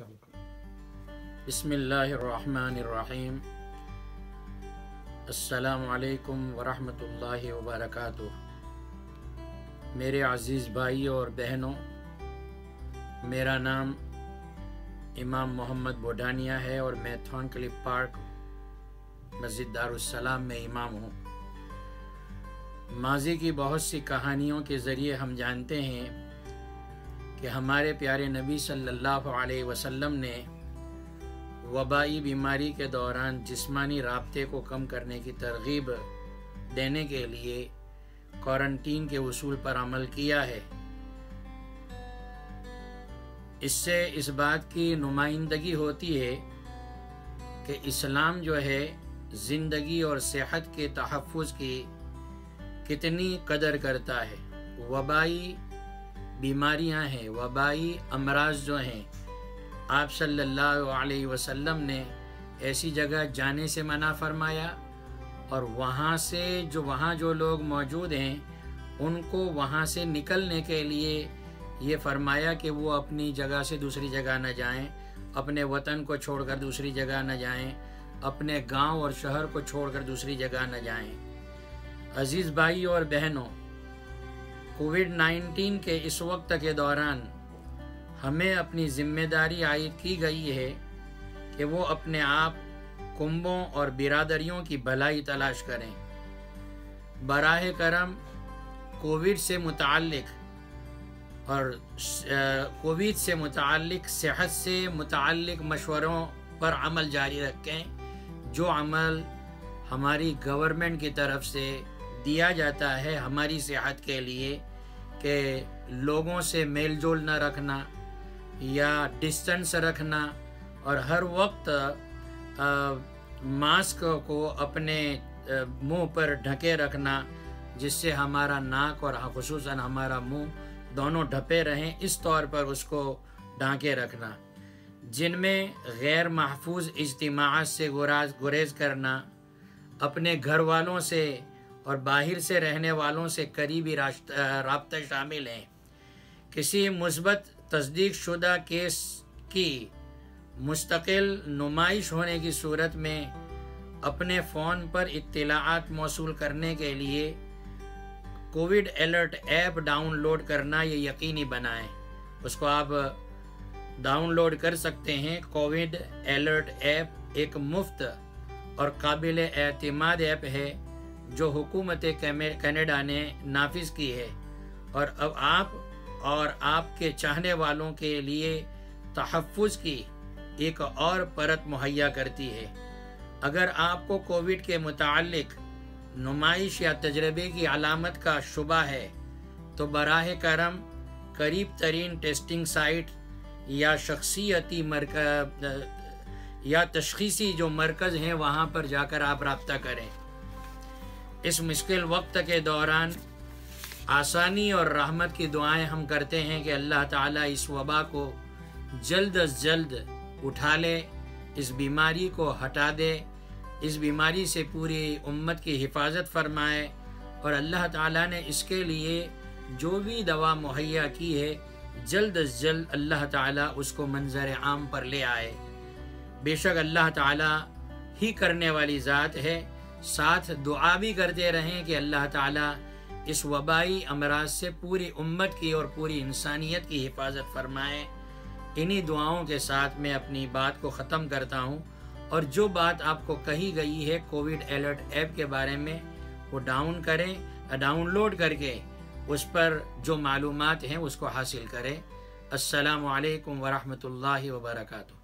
चालू करो वालेकुम वरहमतुल्लाहि वबरकातुह। मेरे अज़ीज़ भाई और बहनों, मेरा नाम इमाम मोहम्मद बोडानिया है और मैं थॉन क्लिप पार्क, मस्जिद दारुस्सलाम में इमाम हूँ। माजी की बहुत सी कहानियों के ज़रिए हम जानते हैं कि हमारे प्यारे नबी सल्लल्लाहु अलैहि वसल्लम ने वबाई बीमारी के दौरान जिस्मानी रबते को कम करने की तरगीब देने के लिए क्वारंटीन के उसूल पर अमल किया है। इससे इस बात की नुमाइंदगी होती है कि इस्लाम जो है, ज़िंदगी और सेहत के तहफ़ की कितनी कदर करता है। वबाई बीमारियाँ हैं, वबाई अमराज जो हैं, आप सल्लल्लाहु अलैहि वसल्लम ने ऐसी जगह जाने से मना फरमाया और वहाँ से जो, वहाँ जो लोग मौजूद हैं, उनको वहाँ से निकलने के लिए ये फरमाया कि वो अपनी जगह से दूसरी जगह न जाएँ, अपने वतन को छोड़कर दूसरी जगह न जाएँ, अपने गाँव और शहर को छोड़कर दूसरी जगह न जाएँ। अज़ीज़ भाई और बहनों कोविड 19 के इस वक्त के दौरान हमें अपनी ज़िम्मेदारी आयद की गई है कि वो अपने आप कुंभों और बिरादरियों की भलाई तलाश करें। बराह करम, कोविड से मुतक़ और कोविड से मुतक़ सेहत से मुतक़ मशवरों पर अमल जारी रखें, जो अमल हमारी गवर्नमेंट की तरफ़ से दिया जाता है हमारी सेहत के लिए। कि लोगों से मेल जोल न रखना या डिस्टेंस रखना और हर वक्त मास्क को अपने मुँह पर ढके रखना जिससे हमारा नाक और खसूस हमारा मुँह दोनों ढपे रहें, इस तौर पर उसको ढांके रखना। जिनमें गैर महफूज इज्तम से गुराज, गुरेज करना, अपने घर वालों से और बाहर से रहने वालों से करीबी रबता शामिल हैं। किसी मुस्बत तस्दीक शुदा केस की मुस्तकिल नुमाइश होने की सूरत में अपने फ़ोन पर इत्तलात मौसू करने के लिए कोविड अलर्ट ऐप डाउनलोड करना ये यकीनी बनाएँ। उसको आप डाउनलोड कर सकते हैं। कोविड अलर्ट ऐप एक मुफ़्त और काबिल एतमाद ऐप है। जो हुकूमत कनाडा ने नाफिज की है। और अब आप और आपके चाहने वालों के लिए तहफ़ की एक और परत मुहैया करती है। अगर आपको कोविड के मुतालिक नुमाइश या तजर्बे की अलामत का शुबा है तो बराह करम करीब तरीन टेस्टिंग साइट या शख्सियती मरकज, या तशखीसी जो मरकज़ हैं, वहाँ पर जाकर आप रबता करें। इस मुश्किल वक्त के दौरान आसानी और रहमत की दुआएँ हम करते हैं कि अल्लाह ताला इस वबा को जल्द अज जल्द उठा ले, इस बीमारी को हटा दे, इस बीमारी से पूरी उम्मत की हिफाजत फरमाए और अल्लाह ताला ने इसके लिए जो भी दवा मुहैया की है, जल्द अज जल्द अल्लाह ताला उसको मंजर आम पर ले आए। बेशक अल्लाह ताला ही करने वाली ज़ात है साथ दुआ भी करते रहें कि अल्लाह ताला इस वबाई अमराज से पूरी उम्मत की और पूरी इंसानियत की हिफाजत फरमाए। इन्हीं दुआओं के साथ मैं अपनी बात को ख़त्म करता हूँ और जो बात आपको कही गई है कोविड अलर्ट ऐप के बारे में, वो डाउन करें, डाउनलोड करके उस पर जो मालूमात हैं उसको हासिल करें। अस्सलाम वालेकुम वरहमतुल्लाहि वबरकातुहू।